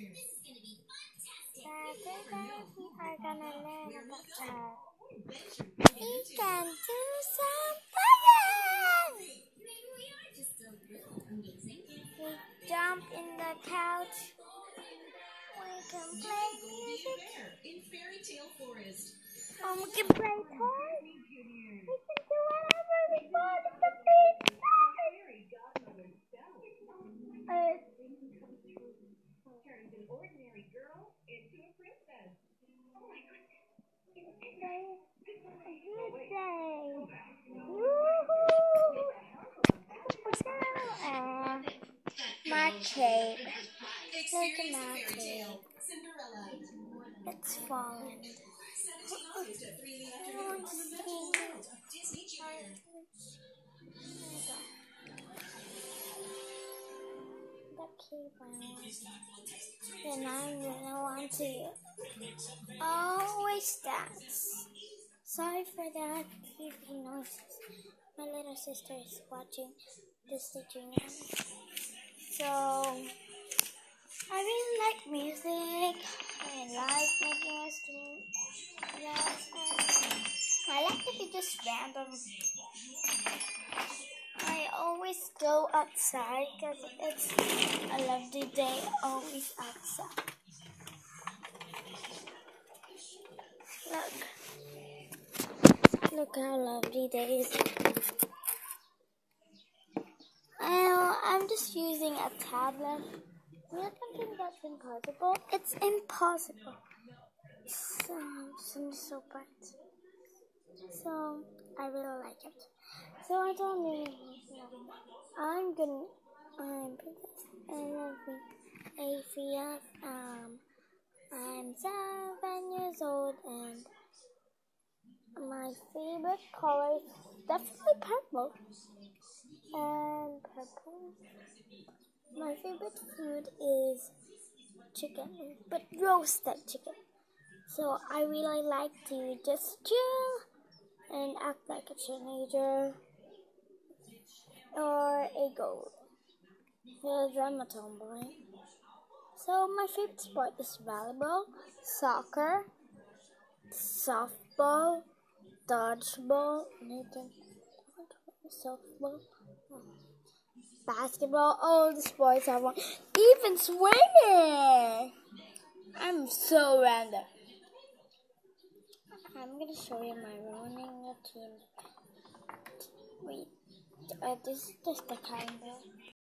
Today we are gonna learn about we can do some puzzles. We jump in the couch. We can play music. In fairy tale forest. We can play toys. Disney Junior. The cape I want. Then I really want to always dance. Sorry for that creepy noises. My little sister is watching Disney Junior. So I really like music. I like making music. Yes, I like to be just random. I always go outside because it's a lovely day always outside. Look. Look how lovely day is. Well, I'm just using a tablet. You don't think that's impossible? It's impossible. So, it's so bright. So, I really like it. So, I don't really I'm gonna, I'm and I'm Afia. Um, I'm seven years old and my favorite color definitely purple. And purple. My favorite food is chicken, but roasted chicken. So I really like to just chill and act like a teenager or a girl, Because I'm tomboy. So my favorite sport is volleyball, soccer, softball, dodgeball, Nathan, softball, basketball, all the sports I want, even swimming. I'm so random. I'm gonna show you my running routine. Wait, uh, this is just a calendar.